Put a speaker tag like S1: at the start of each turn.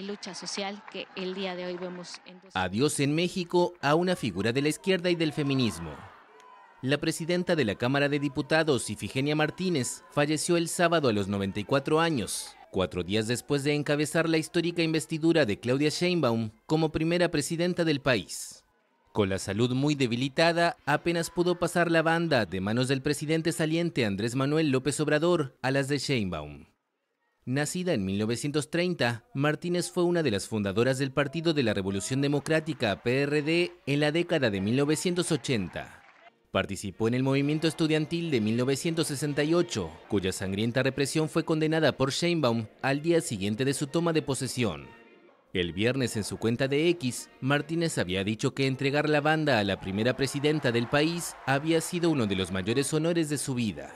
S1: y lucha social que el día de hoy vemos. En
S2: Adiós en México a una figura de la izquierda y del feminismo. La presidenta de la Cámara de Diputados, Ifigenia Martínez, falleció el sábado a los 94 años, cuatro días después de encabezar la histórica investidura de Claudia Sheinbaum como primera presidenta del país. Con la salud muy debilitada, apenas pudo pasar la banda de manos del presidente saliente Andrés Manuel López Obrador a las de Sheinbaum. Nacida en 1930, Martínez fue una de las fundadoras del Partido de la Revolución Democrática, PRD, en la década de 1980. Participó en el movimiento estudiantil de 1968, cuya sangrienta represión fue condenada por Sheinbaum al día siguiente de su toma de posesión. El viernes en su cuenta de X, Martínez había dicho que entregar la banda a la primera presidenta del país había sido uno de los mayores honores de su vida.